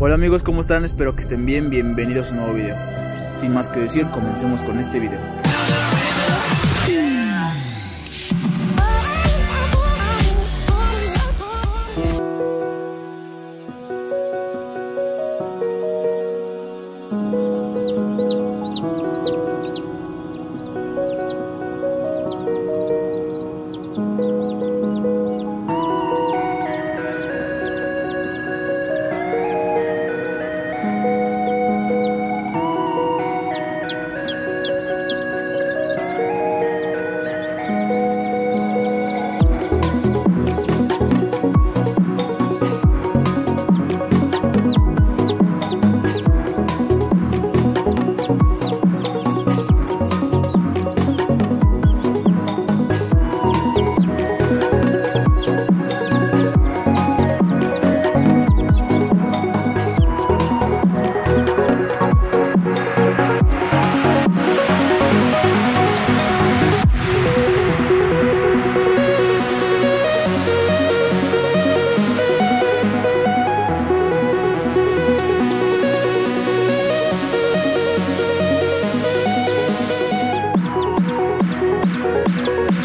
Hola amigos, ¿cómo están? Espero que estén bien, bienvenidos a un nuevo video. Sin más que decir, comencemos con este video.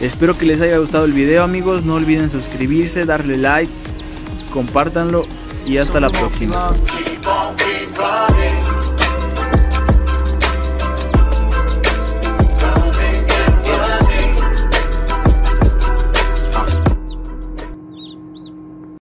Espero que les haya gustado el video amigos, no olviden suscribirse, darle like, compártanlo y hasta la próxima.